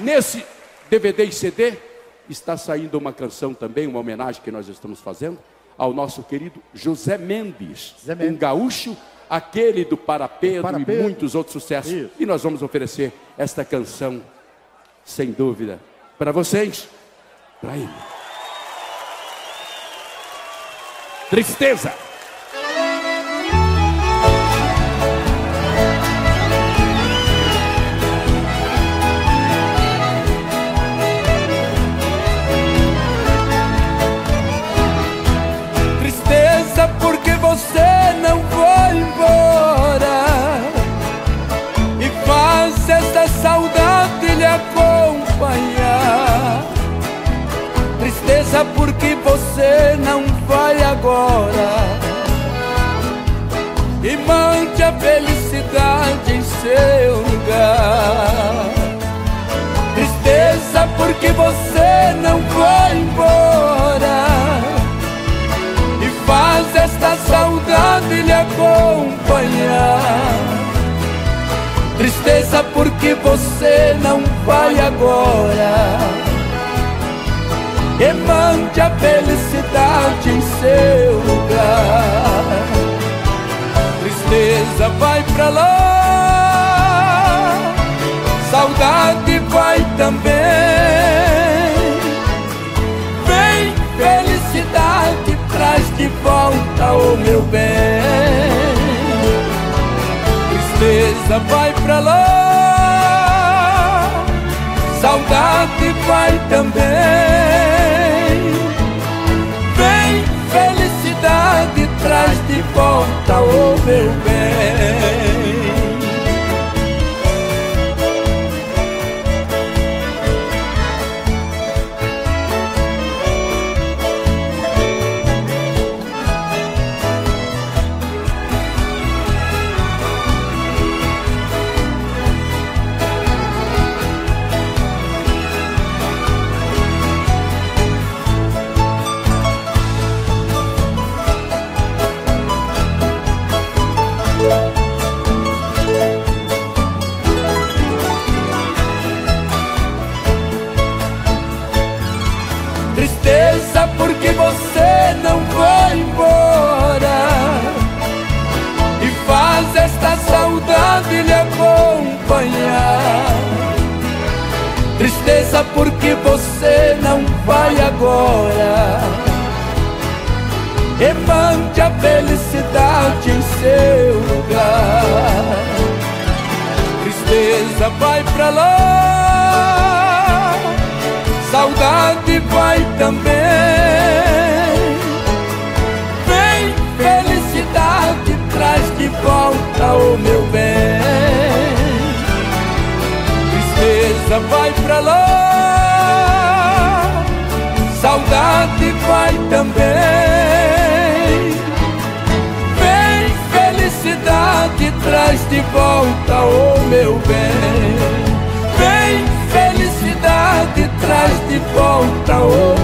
nesse DVD e CD está saindo uma canção também, uma homenagem que nós estamos fazendo ao nosso querido José Mendes, José Mendes. um gaúcho, aquele do Para Pedro, Para e muitos outros sucessos. Isso. E nós vamos oferecer esta canção, sem dúvida, para vocês, para ele. Tristeza Tristeza porque você não vai agora E mande a felicidade em seu lugar Tristeza porque você não foi embora e faz esta saudade lhe acompanhar. Tristeza porque você não vai agora. E a felicidade em seu lugar. Tristeza vai pra lá, saudade vai também. Vem, felicidade, traz de volta o meu bem. Tristeza vai pra lá, saudade vai também. Volta o meu bem. Porque você não vai agora E mande a felicidade em seu lugar Tristeza vai pra lá saudade vai também. Vem, felicidade, traz de volta o meu bem. Tristeza vai pra lá, felicidade, traz de volta o meu bem. Vem, felicidade, traz de volta o